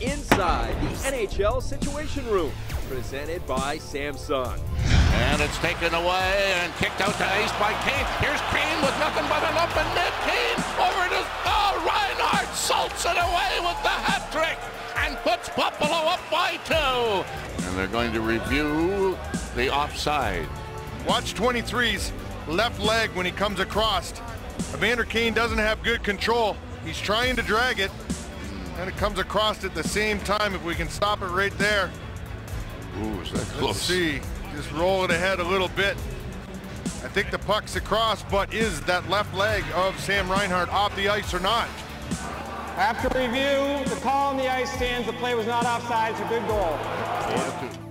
inside the NHL Situation Room, presented by Samsung. And it's taken away and kicked out to ice by Kane. Here's Kane with nothing but an open net. Kane over to oh, Reinhart. salts it away with the hat trick and puts Buffalo up by two. And they're going to review the offside. Watch 23's left leg when he comes across. Evander Kane doesn't have good control. He's trying to drag it, and it comes across at the same time. If we can stop it right there. Ooh, is that close? Let's see. Just roll it ahead a little bit. I think the puck's across, but is that left leg of Sam Reinhart off the ice or not? After review, the call on the ice stands. The play was not offside. It's a good goal.